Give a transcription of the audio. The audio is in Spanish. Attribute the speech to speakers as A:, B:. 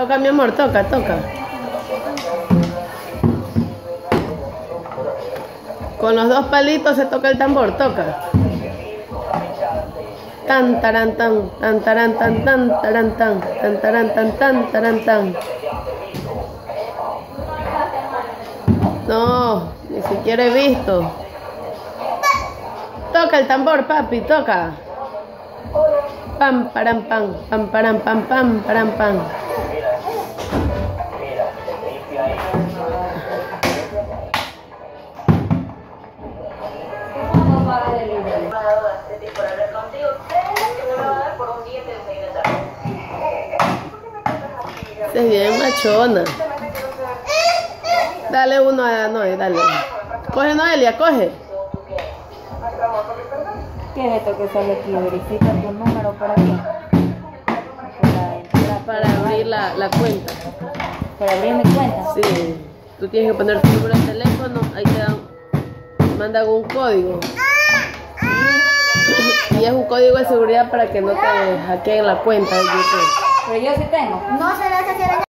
A: Toca, mi amor, toca, toca. Con los dos palitos se toca el tambor, toca. Tan taran tan, tan taran tan, tan taran tan, tan taran tan, tan taran tan. No, ni siquiera he visto. Toca el tambor, papi, toca. Pam, param, pam, pam, param, pam, pam, param, pam. Se bien machona. Dale uno a Noé, dale. Coge Noelia, coge.
B: ¿Qué es esto que sale aquí? Verifica tu número para qué. Para,
A: Para abrir la, la cuenta.
B: para abrir mi cuenta.
A: Sí. Tú tienes que poner tu número de teléfono, ahí te dan, mandan un código. Y es un código de seguridad para que no te hackeen la cuenta de YouTube.
B: Pero yo sí tengo.
C: No se